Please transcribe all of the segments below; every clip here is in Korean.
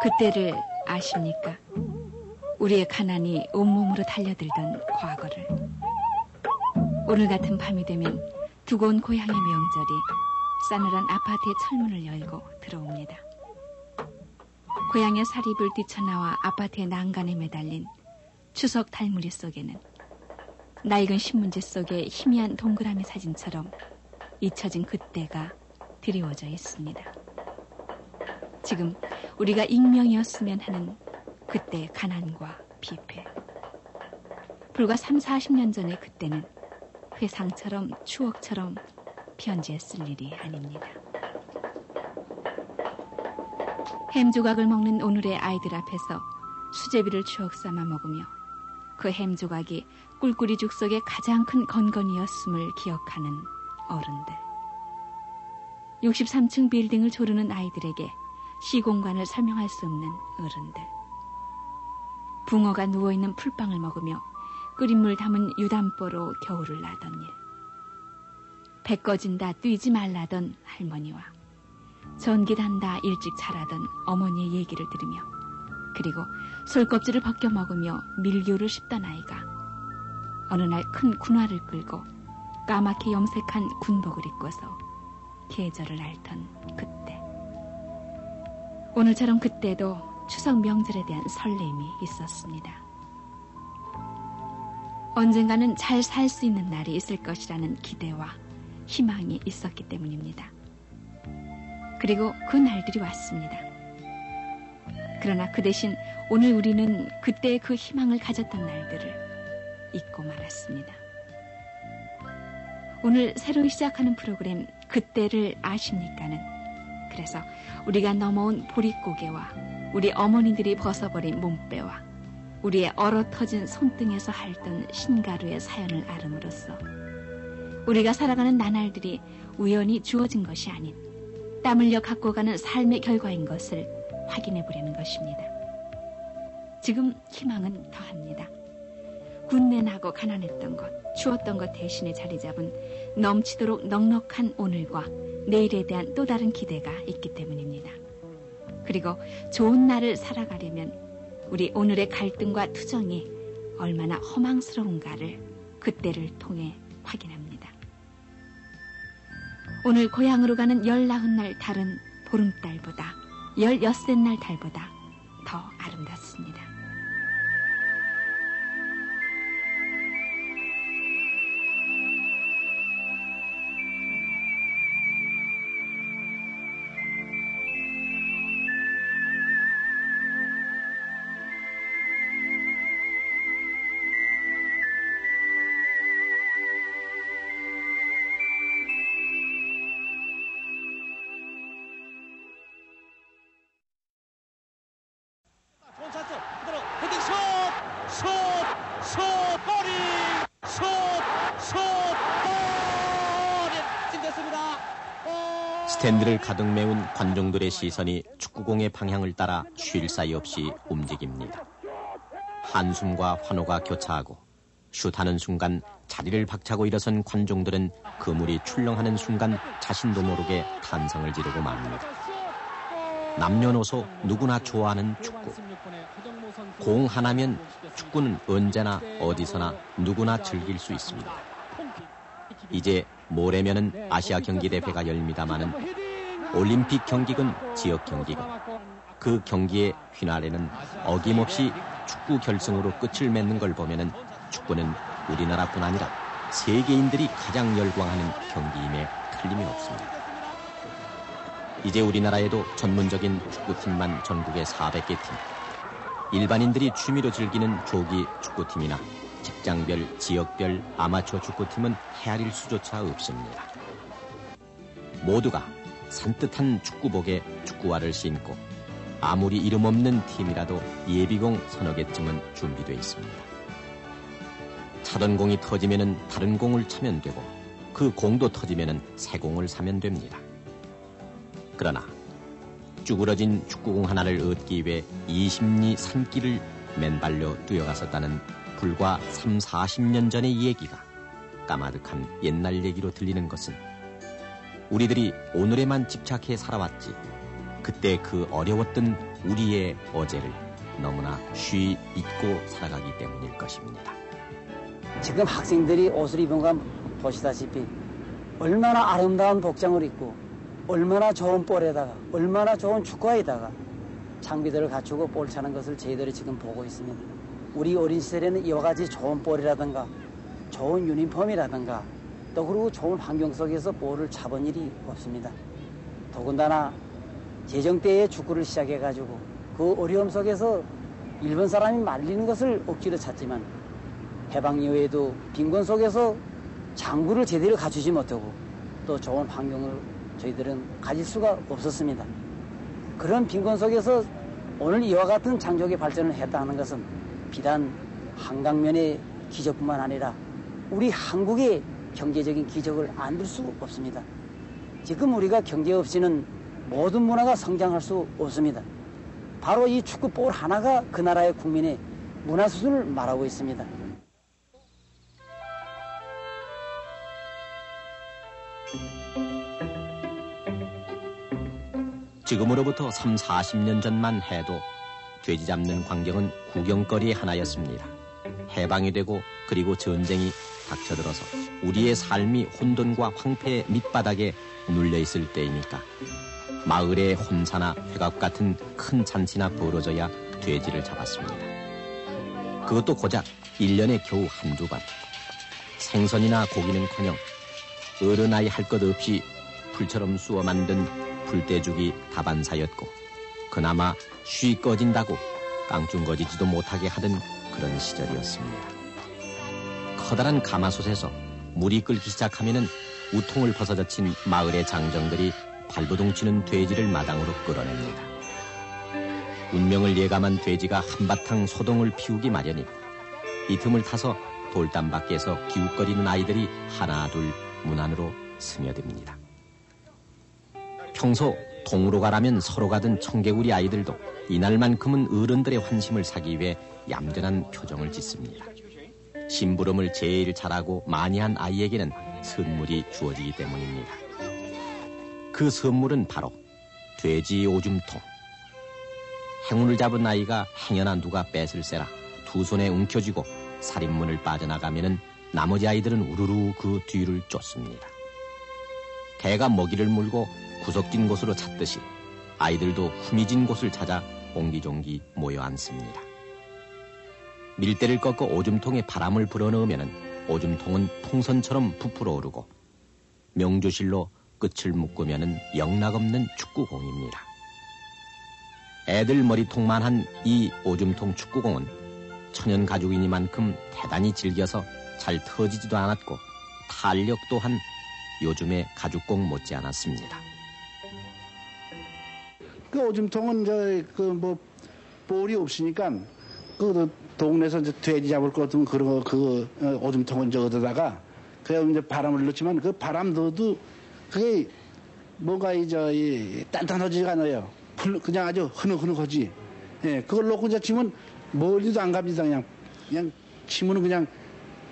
그때를 아십니까? 우리의 가난이 온몸으로 달려들던 과거를. 오늘 같은 밤이 되면 두고 온 고향의 명절이 싸늘한 아파트의 철문을 열고 들어옵니다. 고향의 사립을 뛰쳐나와 아파트의 난간에 매달린 추석 달무리 속에는 낡은 신문지 속에 희미한 동그라미 사진처럼 잊혀진 그때가 드리워져 있습니다. 지금 우리가 익명이었으면 하는 그때의 가난과 비패. 불과 3, 40년 전의 그때는 회상처럼 추억처럼 편지에 쓸 일이 아닙니다. 햄 조각을 먹는 오늘의 아이들 앞에서 수제비를 추억 삼아 먹으며 그 햄 조각이 꿀꿀이 죽 속의 가장 큰 건건이었음을 기억하는 어른들. 63층 빌딩을 조르는 아이들에게 시공간을 설명할 수 없는 어른들. 붕어가 누워있는 풀빵을 먹으며 끓인 물 담은 유담보로 겨울을 나던 일. 배 꺼진다 뛰지 말라던 할머니와 전기 단다 일찍 자라던 어머니의 얘기를 들으며 그리고 솔껍질을 벗겨 먹으며 밀교를 씹던 아이가 어느 날 큰 군화를 끌고 까맣게 염색한 군복을 입고서 계절을 앓던 그때 오늘처럼 그때도 추석 명절에 대한 설렘이 있었습니다. 언젠가는 잘 살 수 있는 날이 있을 것이라는 기대와 희망이 있었기 때문입니다. 그리고 그 날들이 왔습니다. 그러나 그 대신 오늘 우리는 그때의 그 희망을 가졌던 날들을 잊고 말았습니다. 오늘 새로 시작하는 프로그램 그때를 아십니까는 그래서 우리가 넘어온 보릿고개와 우리 어머니들이 벗어버린 몸빼와 우리의 얼어 터진 손등에서 핥던 신가루의 사연을 알음으로써 우리가 살아가는 나날들이 우연히 주어진 것이 아닌 땀 흘려 갖고 가는 삶의 결과인 것을 확인해 보려는 것입니다. 지금 희망은 더합니다. 군내나고 가난했던 것, 추웠던 것 대신에 자리 잡은 넘치도록 넉넉한 오늘과 내일에 대한 또 다른 기대가 있기 때문입니다. 그리고 좋은 날을 살아가려면 우리 오늘의 갈등과 투정이 얼마나 허망스러운가를 그때를 통해 확인합니다. 오늘 고향으로 가는 열나흔 날 달은 보름달보다 열여섯 날 달보다 더 스탠드를 가득 메운 관중들의 시선이 축구공의 방향을 따라 쉴 사이 없이 움직입니다. 한숨과 환호가 교차하고 슛하는 순간 자리를 박차고 일어선 관중들은 그물이 출렁하는 순간 자신도 모르게 탄성을 지르고 맙니다. 남녀노소 누구나 좋아하는 축구. 공 하나면 축구는 언제나 어디서나 누구나 즐길 수 있습니다. 이제 모레면은 아시아 경기 대회가 열립니다마는 올림픽 경기군 지역 경기군 그 경기의 휘날에는 어김없이 축구 결승으로 끝을 맺는 걸 보면은 축구는 우리나라뿐 아니라 세계인들이 가장 열광하는 경기임에 틀림이 없습니다. 이제 우리나라에도 전문적인 축구팀만 전국에 400개 팀, 일반인들이 취미로 즐기는 조기 축구팀이나 직장별, 지역별 아마추어 축구팀은 헤아릴 수조차 없습니다. 모두가 산뜻한 축구복에 축구화를 신고 아무리 이름 없는 팀이라도 예비공 서너 개쯤은 준비되어 있습니다. 차던 공이 터지면 다른 공을 차면 되고 그 공도 터지면 새 공을 사면 됩니다. 그러나 쭈그러진 축구공 하나를 얻기 위해 20리 산길을 맨발로 뛰어갔었다는 불과 3, 40년 전의 얘기가 까마득한 옛날 얘기로 들리는 것은 우리들이 오늘에만 집착해 살아왔지 그때 그 어려웠던 우리의 어제를 너무나 쉬 잊고 살아가기 때문일 것입니다. 지금 학생들이 옷을 입은 건 보시다시피 얼마나 아름다운 복장을 입고 얼마나 좋은 볼에다가 얼마나 좋은 축구화에다가 장비들을 갖추고 볼 차는 것을 저희들이 지금 보고 있습니다. 우리 어린 시절에는 이와 같이 좋은 볼이라든가 좋은 유니폼이라든가 또 그리고 좋은 환경 속에서 볼을 차본 일이 없습니다. 더군다나 재정 때에 축구를 시작해가지고 그 어려움 속에서 일본 사람이 말리는 것을 억지로 찾지만 해방 이후에도 빈곤 속에서 장구를 제대로 갖추지 못하고 또 좋은 환경을 저희들은 가질 수가 없었습니다. 그런 빈곤 속에서 오늘 이와 같은 장족의 발전을 했다는 것은 비단 한강면의 기적뿐만 아니라 우리 한국의 경제적인 기적을 안들수 없습니다. 지금 우리가 경제 없이는 모든 문화가 성장할 수 없습니다. 바로 이 축구볼 하나가 그 나라의 국민의 문화 수준을 말하고 있습니다. 지금으로부터 3, 40년 전만 해도 돼지 잡는 광경은 구경거리의 하나였습니다. 해방이 되고 그리고 전쟁이 닥쳐들어서 우리의 삶이 혼돈과 황폐의 밑바닥에 눌려 있을 때이니까 마을의 혼사나 회갑 같은 큰 잔치나 벌어져야 돼지를 잡았습니다. 그것도 고작 1년에 겨우 한두 번. 생선이나 고기는커녕 어른 아이 할 것 없이 풀처럼 쑤어 만든 불대죽이 다반사였고 그나마 쉬 꺼진다고 깡충거지지도 못하게 하던 그런 시절이었습니다. 커다란 가마솥에서 물이 끓기 시작하면은 우통을 벗어젖힌 마을의 장정들이 발버둥 치는 돼지를 마당으로 끌어냅니다. 운명을 예감한 돼지가 한바탕 소동을 피우기 마련이 이 틈을 타서 돌담 밖에서 기웃거리는 아이들이 하나 둘 문 안으로 스며듭니다. 평소 동으로 가라면 서로 가던 청개구리 아이들도 이날만큼은 어른들의 환심을 사기 위해 얌전한 표정을 짓습니다. 심부름을 제일 잘하고 많이 한 아이에게는 선물이 주어지기 때문입니다. 그 선물은 바로 돼지 오줌통. 행운을 잡은 아이가 행여나 누가 뺏을세라 두 손에 움켜쥐고 살인문을 빠져나가면은 나머지 아이들은 우르르 그 뒤를 쫓습니다. 개가 먹이를 물고 구석진 곳으로 찾듯이 아이들도 후미진 곳을 찾아 옹기종기 모여 앉습니다. 밀대를 꺾어 오줌통에 바람을 불어넣으면 오줌통은 풍선처럼 부풀어 오르고 명주실로 끝을 묶으면 영락없는 축구공입니다. 애들 머리통만 한 이 오줌통 축구공은 천연 가죽이니만큼 대단히 질겨서 잘 터지지도 않았고 탄력 또한 요즘의 가죽공 못지 않았습니다. 그 오줌통은 저그뭐 볼이 없으니까 그 동네에서 이제 돼지 잡을 것 같은 그런 거, 그 어, 오줌통은 저거다가 그냥 이제 바람을 넣지만 그 바람 넣어도 그게 뭔가 이저 이 단단하지가 않아요. 그냥 아주 흐느흐느하지. 예, 그걸 놓고 이제 치면 멀리도 안 갑니다. 그냥 그냥 치면은 그냥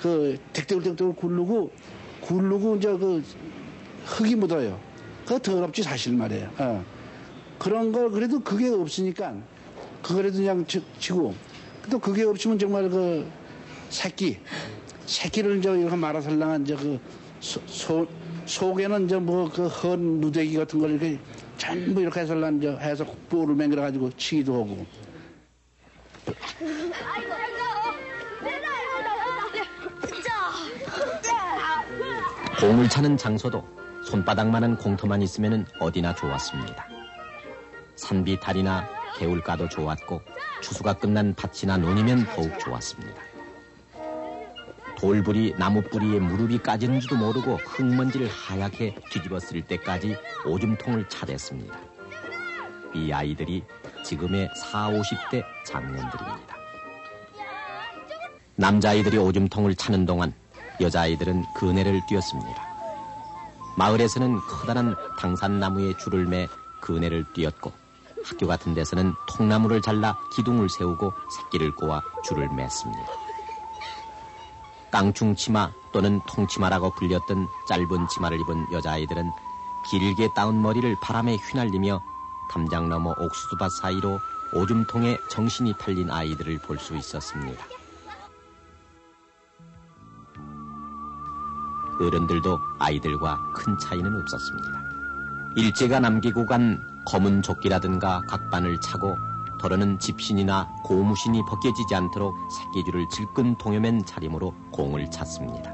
그 덱덱덱덱 굴르고 굴르고 이제 그 흙이 묻어요. 그거 더럽지 사실 말이에요. 어. 그런 걸 그래도 그게 없으니까 그거라도 그냥 치고 또 그게 없으면 정말 그 새끼 새끼를 이제 이렇게 말아설랑한 이제 그 소, 소, 속에는 이제 뭐그헌 누대기 같은 걸 이렇게 전부 이렇게 해서 이제 해서 볼을 맹글어 가지고 치기도 하고. 공을 차는 장소도 손바닥만한 공터만 있으면 어디나 좋았습니다. 산비탈이나 개울가도 좋았고 추수가 끝난 밭이나 논이면 더욱 좋았습니다. 돌불이 나무뿌리에 무릎이 까지는지도 모르고 흙먼지를 하얗게 뒤집었을 때까지 오줌통을 차댔습니다. 이 아이들이 지금의 4, 50대 장년들입니다. 남자아이들이 오줌통을 차는 동안 여자아이들은 그네를 뛰었습니다. 마을에서는 커다란 당산나무에 줄을 매 그네를 뛰었고 학교 같은 데서는 통나무를 잘라 기둥을 세우고 새끼를 꼬아 줄을 맸습니다. 깡충 치마 또는 통치마라고 불렸던 짧은 치마를 입은 여자아이들은 길게 따은 머리를 바람에 휘날리며 담장 너머 옥수수밭 사이로 오줌통에 정신이 탈린 아이들을 볼 수 있었습니다. 어른들도 아이들과 큰 차이는 없었습니다. 일제가 남기고 간 검은 조끼라든가 각반을 차고 더러는 집신이나 고무신이 벗겨지지 않도록 새끼줄을 질끈 동여맨 차림으로 공을 찼습니다.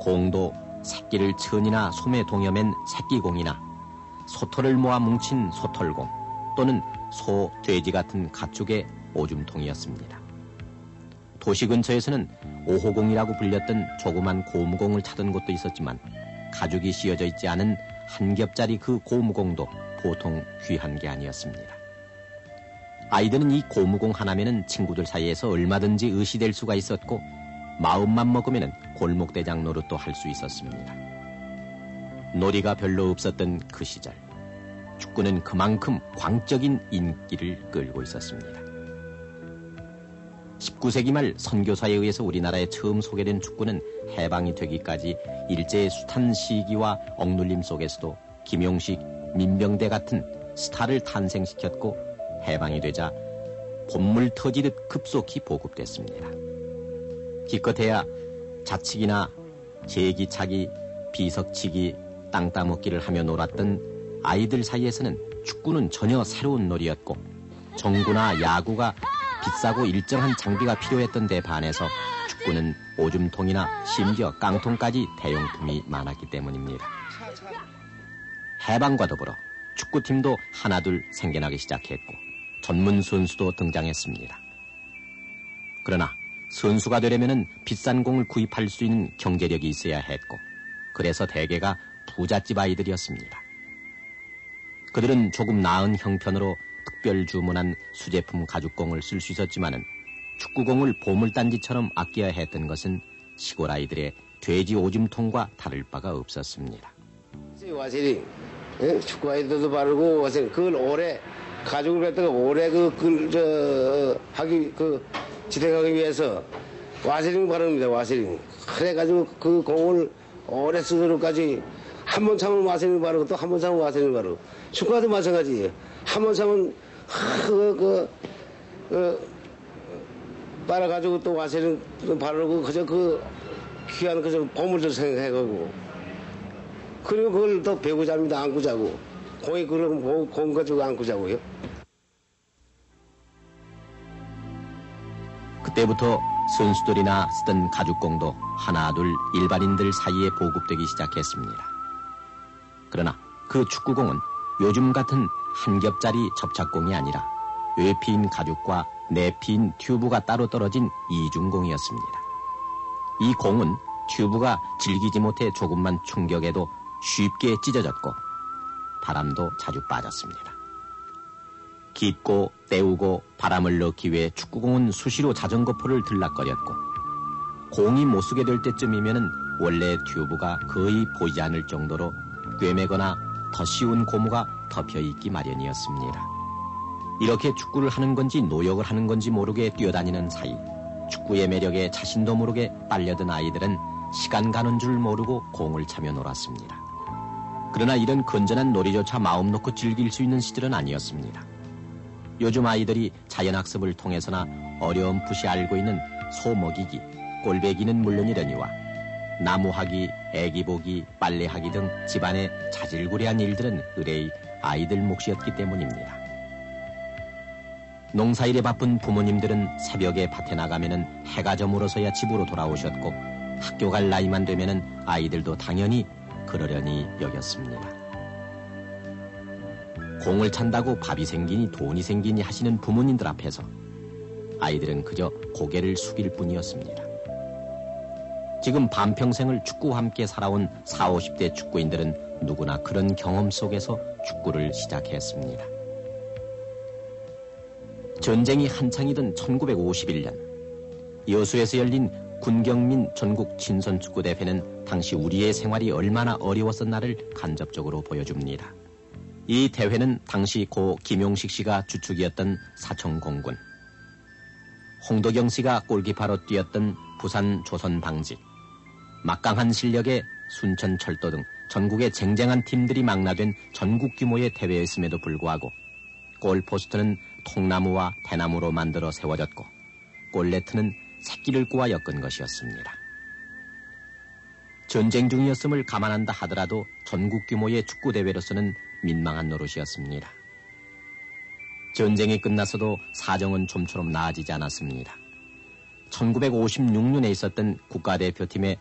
공도 새끼를 천이나 솜에 동여맨 새끼공이나 소털을 모아 뭉친 소털공 또는 소, 돼지 같은 가축의 오줌통이었습니다. 도시 근처에서는 오호공이라고 불렸던 조그만 고무공을 찾은 곳도 있었지만 가죽이 씌어져 있지 않은 한 겹짜리 그 고무공도 보통 귀한 게 아니었습니다. 아이들은 이 고무공 하나면은 친구들 사이에서 얼마든지 의시될 수가 있었고 마음만 먹으면은 골목대장 노릇도 할 수 있었습니다. 놀이가 별로 없었던 그 시절 축구는 그만큼 광적인 인기를 끌고 있었습니다. 19세기 말 선교사에 의해서 우리나라에 처음 소개된 축구는 해방이 되기까지 일제의 숱한 시기와 억눌림 속에서도 김용식, 민병대 같은 스타를 탄생시켰고 해방이 되자 봄물 터지듯 급속히 보급됐습니다. 기껏해야 자치기나 제기차기, 비석치기, 땅 따먹기를 하며 놀았던 아이들 사이에서는 축구는 전혀 새로운 놀이였고 정구나 야구가 비싸고 일정한 장비가 필요했던 데 반해서 축구는 오줌통이나 심지어 깡통까지 대용품이 많았기 때문입니다. 해방과 더불어 축구팀도 하나둘 생겨나기 시작했고 전문 선수도 등장했습니다. 그러나 선수가 되려면 비싼 공을 구입할 수 있는 경제력이 있어야 했고 그래서 대개가 부잣집 아이들이었습니다. 그들은 조금 나은 형편으로 특별 주문한 수제품 가죽공을 쓸 수 있었지만은 축구공을 보물단지처럼 아껴야 했던 것은 시골 아이들의 돼지 오줌통과 다를 바가 없었습니다. 와세링 축구 아이들도 바르고 와세링 그걸 오래 가죽을 갖다가 오래 그, 그, 저, 하기, 그, 지탱하기 위해서 와세링 바릅니다, 와세링. 그래가지고 그 공을 오래 쓰도록까지 한 번 참으면 와세링 바르고 또 한 번 참으면 와세링 바르고. 축구도 마찬가지예요. 한 번 참으면, 그, 그, 그, 빨아가지고 또 와세링 바르고 그저 그 귀한 그저 보물들 생각해가고. 그리고 그걸 또 배고 잡니다, 안고 자고. 공이 그럼 공 가지고 안고 자고요. 그때부터 선수들이나 쓰던 가죽공도 하나둘 일반인들 사이에 보급되기 시작했습니다. 그러나 그 축구공은 요즘 같은 한 겹짜리 접착공이 아니라 외피인 가죽과 내피인 튜브가 따로 떨어진 이중공이었습니다. 이 공은 튜브가 질기지 못해 조금만 충격에도 쉽게 찢어졌고 바람도 자주 빠졌습니다. 깊고 때우고 바람을 넣기 위해 축구공은 수시로 자전거포를 들락거렸고 공이 못 쓰게 될 때쯤이면은 원래 튜브가 거의 보이지 않을 정도로 꿰매거나 더 쉬운 고무가 덮여 있기 마련이었습니다. 이렇게 축구를 하는 건지 노역을 하는 건지 모르게 뛰어다니는 사이 축구의 매력에 자신도 모르게 빨려든 아이들은 시간 가는 줄 모르고 공을 차며 놀았습니다. 그러나 이런 건전한 놀이조차 마음 놓고 즐길 수 있는 시절은 아니었습니다. 요즘 아이들이 자연학습을 통해서나 어려움풋이 알고 있는 소 먹이기, 꼴배기는 물론이려니와 나무하기, 애기보기, 빨래하기 등 집안의 자질구레한 일들은 의뢰의 아이들 몫이었기 때문입니다. 농사일에 바쁜 부모님들은 새벽에 밭에 나가면은 해가 저물어서야 집으로 돌아오셨고 학교 갈 나이만 되면은 아이들도 당연히 그러려니 여겼습니다. 공을 찬다고 밥이 생기니 돈이 생기니 하시는 부모님들 앞에서 아이들은 그저 고개를 숙일 뿐이었습니다. 지금 반평생을 축구와 함께 살아온 40, 50대 축구인들은 누구나 그런 경험 속에서 축구를 시작했습니다. 전쟁이 한창이던 1951년 여수에서 열린 군경민 전국 친선축구 대회는 당시 우리의 생활이 얼마나 어려웠었나를 간접적으로 보여줍니다. 이 대회는 당시 고 김용식 씨가 주축이었던 사청공군, 홍도경 씨가 골키파로 뛰었던 부산 조선방직, 막강한 실력의 순천철도 등 전국의 쟁쟁한 팀들이 망라된 전국 규모의 대회였음에도 불구하고 골포스트는 통나무와 대나무로 만들어 세워졌고 골네트는 새끼를 꼬아 엮은 것이었습니다. 전쟁 중이었음을 감안한다 하더라도 전국 규모의 축구 대회로서는 민망한 노릇이었습니다. 전쟁이 끝나서도 사정은 좀처럼 나아지지 않았습니다. 1956년에 있었던 국가대표팀의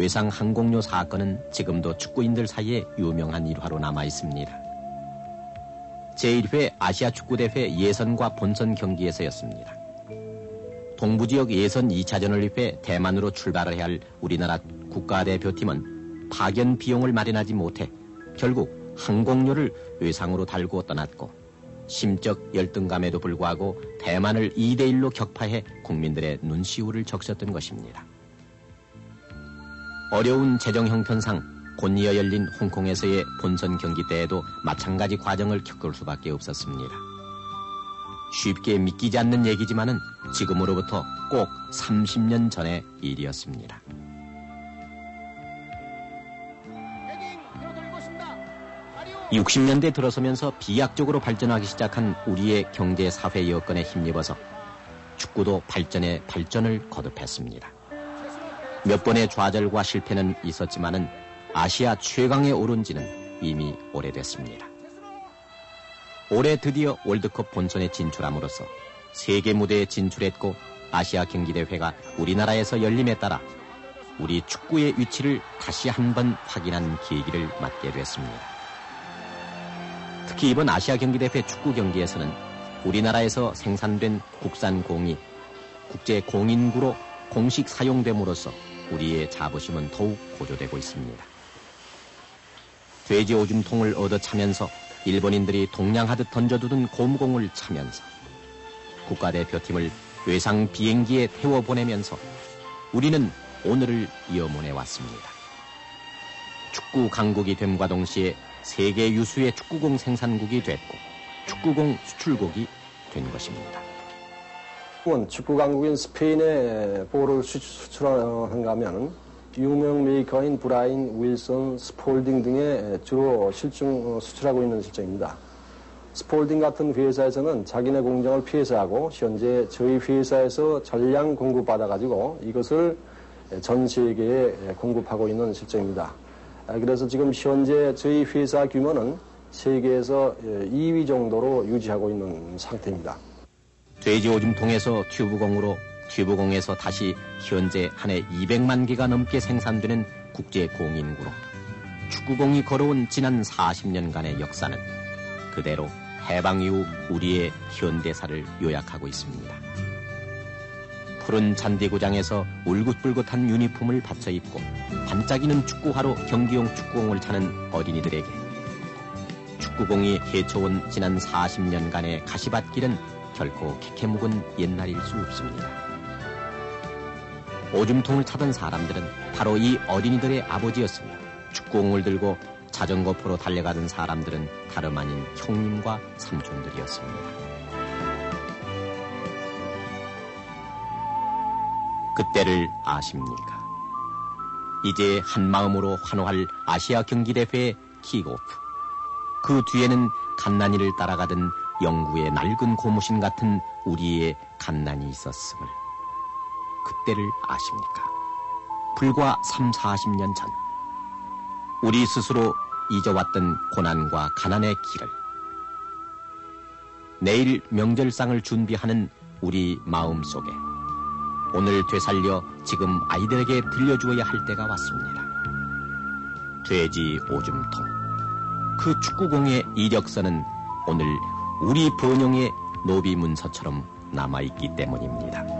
외상 항공료 사건은 지금도 축구인들 사이에 유명한 일화로 남아 있습니다. 제1회 아시아 축구대회 예선과 본선 경기에서였습니다. 동부 지역 예선 2차전을 위해 대만으로 출발을 해야 할 우리나라 국가대표팀은 파견 비용을 마련하지 못해 결국 항공료를 외상으로 달고 떠났고 심적 열등감에도 불구하고 대만을 2대1로 격파해 국민들의 눈시울을 적셨던 것입니다. 어려운 재정 형편상 곧이어 열린 홍콩에서의 본선 경기 때에도 마찬가지 과정을 겪을 수밖에 없었습니다. 쉽게 믿기지 않는 얘기지만은 지금으로부터 꼭 30년 전의 일이었습니다. 60년대 들어서면서 비약적으로 발전하기 시작한 우리의 경제 사회 여건에 힘입어서 축구도 발전에 발전을 거듭했습니다. 몇 번의 좌절과 실패는 있었지만은 아시아 최강에 오른 지는 이미 오래됐습니다. 올해 드디어 월드컵 본선에 진출함으로써 세계 무대에 진출했고 아시아 경기대회가 우리나라에서 열림에 따라 우리 축구의 위치를 다시 한번 확인한 계기를 맞게 됐습니다. 특히 이번 아시아 경기대회 축구 경기에서는 우리나라에서 생산된 국산 공이 국제 공인구로 공식 사용됨으로써 우리의 자부심은 더욱 고조되고 있습니다. 돼지 오줌통을 얻어 차면서 일본인들이 동냥하듯 던져두던 곰공을 차면서 국가대표팀을 외상 비행기에 태워 보내면서 우리는 오늘을 이어문해 왔습니다. 축구 강국이 됨과 동시에 세계 유수의 축구공 생산국이 됐고 축구공 수출국이 된 것입니다. 축구 강국인 스페인에 볼을 수출한가 하면 유명 메이커인 Brine, Wilson, Spalding 등에 주로 실중 어, 수출하고 있는 실정입니다. Spalding 같은 회사에서는 자기네 공장을 폐쇄하고 현재 저희 회사에서 전량 공급받아가지고 이것을 전 세계에 공급하고 있는 실정입니다. 아, 그래서 지금 현재 저희 회사 규모는 세계에서 2위 정도로 유지하고 있는 상태입니다. 돼지 오줌통에서 튜브공으로 튜브공에서 다시 현재 한 해 200만 개가 넘게 생산되는 국제 공인구로 축구공이 걸어온 지난 40년간의 역사는 그대로 해방 이후 우리의 현대사를 요약하고 있습니다. 푸른 잔디구장에서 울긋불긋한 유니폼을 받쳐 입고 반짝이는 축구화로 경기용 축구공을 차는 어린이들에게 축구공이 헤쳐온 지난 40년간의 가시밭길은 결코 캐캐묵은 옛날일 수 없습니다. 오줌통을 차던 사람들은 바로 이 어린이들의 아버지였으며 축구공을 들고 자전거 포로 달려가던 사람들은 다름 아닌 형님과 삼촌들이었습니다. 그때를 아십니까? 이제 한마음으로 환호할 아시아 경기대회 킥오프. 그 뒤에는 갓난이를 따라가던 영구의 낡은 고무신 같은 우리의 갓난이 있었음을. 그때를 아십니까? 불과 3, 40년 전. 우리 스스로 잊어왔던 고난과 가난의 길을. 내일 명절상을 준비하는 우리 마음 속에 오늘 되살려 지금 아이들에게 들려주어야 할 때가 왔습니다. 돼지 오줌통. 그 축구공의 이력서는 오늘 우리 번영의 노비 문서처럼 남아있기 때문입니다.